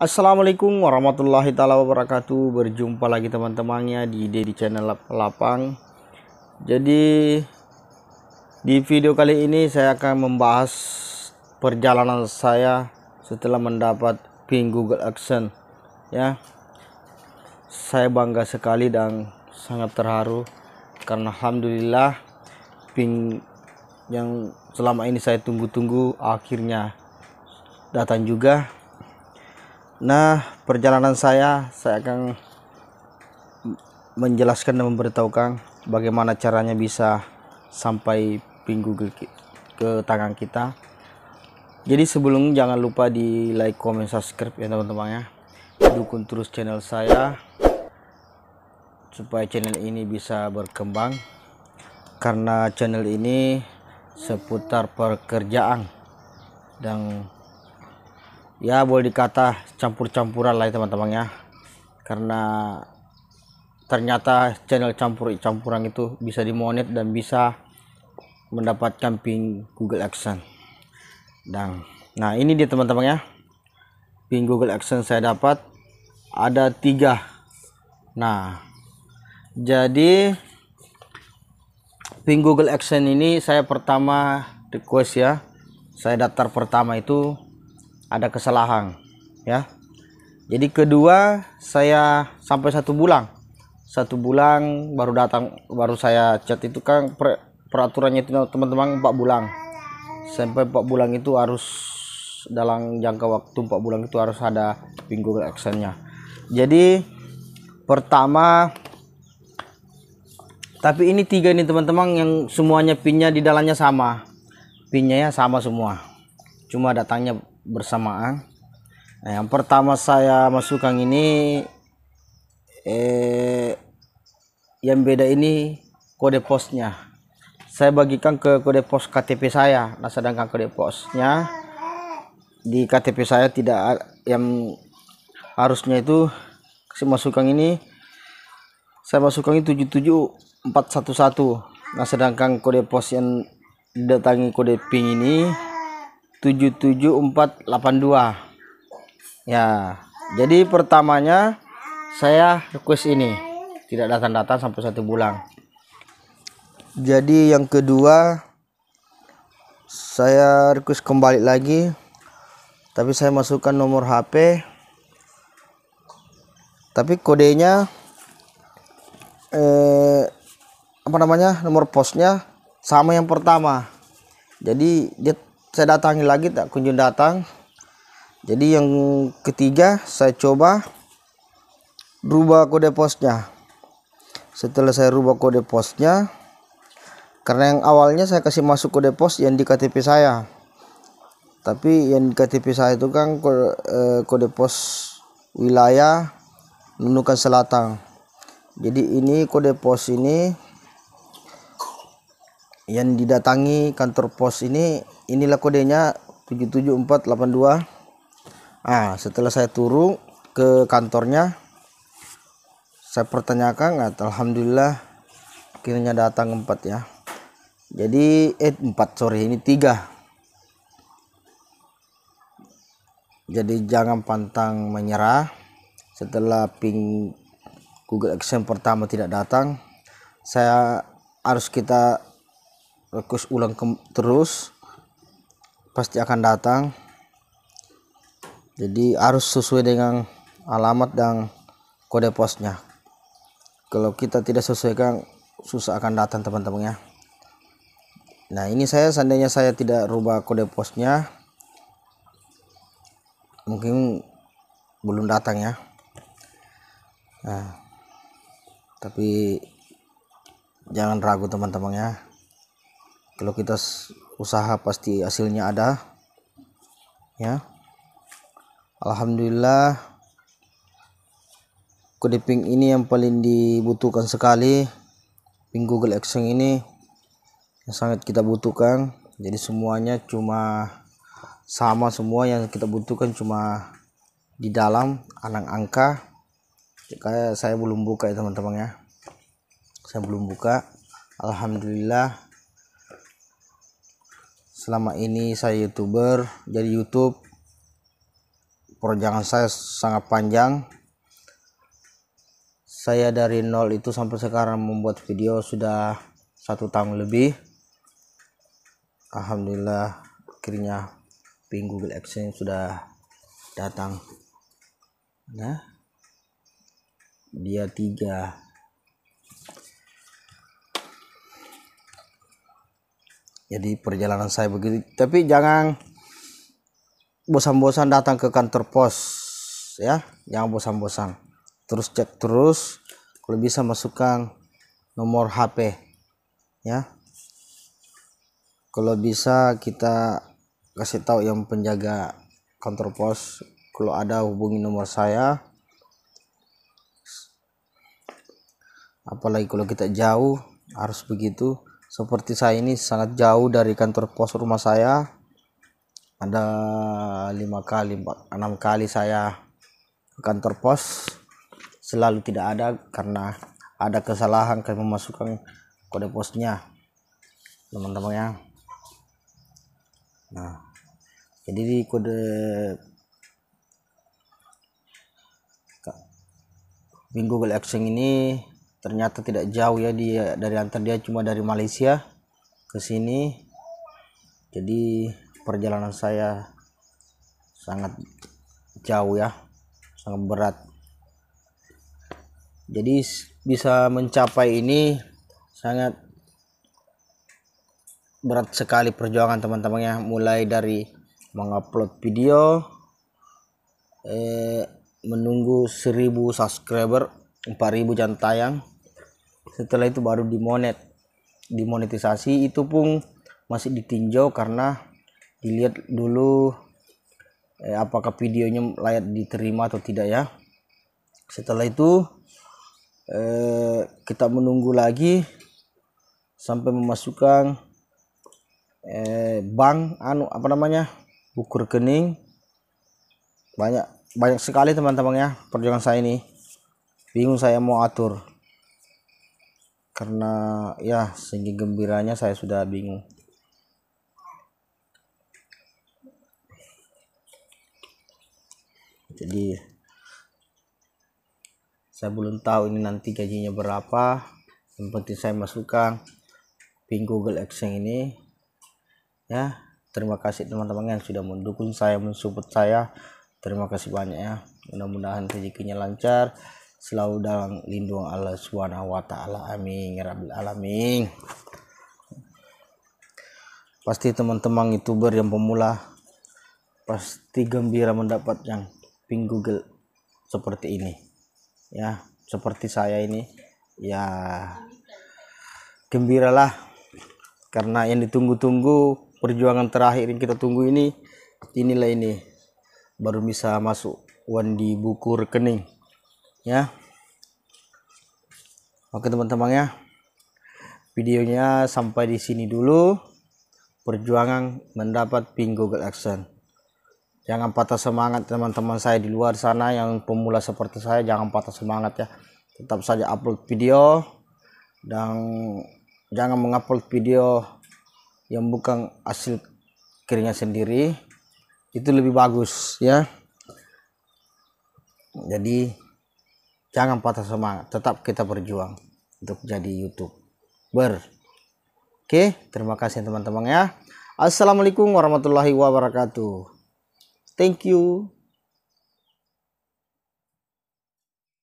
Assalamualaikum warahmatullahi taala wabarakatuh. Berjumpa lagi teman-temannya di Dedi Channel Lapang. Jadi di video kali ini saya akan membahas perjalanan saya setelah mendapat pin Google Action ya. Saya bangga sekali dan sangat terharu karena alhamdulillah pin yang selama ini saya tunggu-tunggu akhirnya datang juga Nah, perjalanan saya saya akan menjelaskan dan memberitahukan bagaimana caranya bisa sampai pingu ke, ke tangan kita. Jadi sebelum jangan lupa di like, comment, subscribe ya teman-teman ya. Dukung terus channel saya supaya channel ini bisa berkembang karena channel ini seputar pekerjaan dan ya boleh dikata campur-campuran lah ya teman-teman ya. Karena ternyata channel campur-campuran itu bisa dimonet dan bisa mendapatkan pin Google Action. Dan nah ini dia teman-teman ya. Pin Google Action saya dapat ada tiga. Nah jadi pin Google Action ini saya pertama request ya. Saya daftar pertama itu ada kesalahan ya. Jadi kedua saya sampai satu bulan. Satu bulan baru datang baru saya chat itu kan per, peraturannya itu teman-teman empat bulan. Sampai empat bulan itu harus dalam jangka waktu empat bulan itu harus ada pin Google Actionnya. Jadi pertama tapi ini tiga ini teman-teman yang semuanya pinnya di dalamnya sama. Pinnya ya sama semua. Cuma datangnya bersamaan. Nah yang pertama saya masukkan ini eh yang beda ini kode posnya. Saya bagikan ke kode pos KTP saya. Nah sedangkan kode posnya di KTP saya tidak yang harusnya itu saya masukkan ini saya masukkan ini 77411 nah sedangkan kode pos yang didatangi kode ping ini 77482 ya jadi pertamanya saya request ini. Tidak datang-datang sampai satu bulan. Jadi yang kedua saya request kembali lagi tapi saya masukkan nomor HP tapi kodenya eh, apa namanya nomor posnya sama yang pertama. Jadi dia saya datangi lagi tak kunjung datang. Jadi yang ketiga saya coba rubah kode posnya. Setelah saya rubah kode posnya karena yang awalnya saya kasih masuk kode pos yang di KTP saya. Tapi yang di KTP saya itu kan kode, eh, kode pos wilayah Nunukan Selatan. Jadi ini kode pos ini yang didatangi kantor pos ini inilah kodenya 77482 ah setelah saya turun ke kantornya saya pertanyakan Alhamdulillah akhirnya datang empat ya. Jadi eh empat sorry ini tiga. Jadi jangan pantang menyerah. Setelah ping Google Action pertama tidak datang saya harus kita request ulang terus pasti akan datang. Jadi harus sesuai dengan alamat dan kode posnya. Kalau kita tidak sesuaikan susah akan datang teman-teman ya. Nah ini saya seandainya saya tidak rubah kode posnya mungkin belum datang ya. Nah tapi jangan ragu teman-teman ya kalau kita usaha pasti hasilnya ada ya. Alhamdulillah kode ping ini yang paling dibutuhkan sekali ping Google Action ini yang sangat kita butuhkan. Jadi semuanya cuma sama semua yang kita butuhkan cuma di dalam anak angka. Saya belum buka ya teman-teman ya. Saya belum buka. Alhamdulillah selama ini saya youtuber jadi YouTube perjalanan saya sangat panjang. Saya dari nol itu sampai sekarang membuat video sudah satu tahun lebih. Alhamdulillah akhirnya ping Google AdSense sudah datang. Nah dia tiga jadi perjalanan saya begitu tapi jangan bosan-bosan datang ke kantor pos ya. Jangan bosan-bosan. Terus cek terus kalau bisa masukkan nomor HP ya. Kalau bisa kita kasih tahu yang penjaga kantor pos kalau ada hubungi nomor saya. Apalagi kalau kita jauh harus begitu seperti saya ini sangat jauh dari kantor pos rumah saya. Ada lima kali enam kali saya ke kantor pos. Selalu tidak ada karena ada kesalahan kami memasukkan kode posnya teman-teman ya. Nah jadi di kode di Google Action ini ternyata tidak jauh ya dia dari antar dia cuma dari Malaysia ke sini. Jadi perjalanan saya sangat jauh ya sangat berat. Jadi bisa mencapai ini sangat berat sekali perjuangan teman-temannya mulai dari mengupload video eh, menunggu 1000 subscriber 4000 jam tayang setelah itu baru dimonet dimonetisasi. Itu pun masih ditinjau karena dilihat dulu eh, apakah videonya layak diterima atau tidak ya. Setelah itu eh, kita menunggu lagi sampai memasukkan eh, bank anu apa namanya buku rekening banyak banyak sekali teman-teman ya perjuangan saya ini bingung saya mau atur. Karena ya segi gembiranya saya sudah bingung. Jadi saya belum tahu ini nanti gajinya berapa. Yang penting saya masukkan pin Google Action ini. Ya terima kasih teman-teman yang sudah mendukung saya mensupport saya. Terima kasih banyak ya. Mudah-mudahan rezekinya lancar selalu dalam lindung Allah Subhanahu wa taala amin. Ya rabbil alamin. Pasti teman-teman youtuber yang pemula pasti gembira mendapat yang pin Google seperti ini. Ya seperti saya ini. Ya gembiralah. Karena yang ditunggu-tunggu perjuangan terakhir yang kita tunggu ini inilah ini. Baru bisa masuk uang di buku rekening ya. Oke teman-teman ya. Videonya sampai di sini dulu. Perjuangan mendapat pin Google Action. Jangan patah semangat teman-teman saya di luar sana. Yang pemula seperti saya jangan patah semangat ya. Tetap saja upload video. Dan jangan mengupload video yang bukan hasil keringat sendiri. Itu lebih bagus ya. Jadi jangan patah semangat tetap kita berjuang untuk jadi youtuber oke terima kasih teman-teman ya. Assalamualaikum warahmatullahi wabarakatuh. Thank you.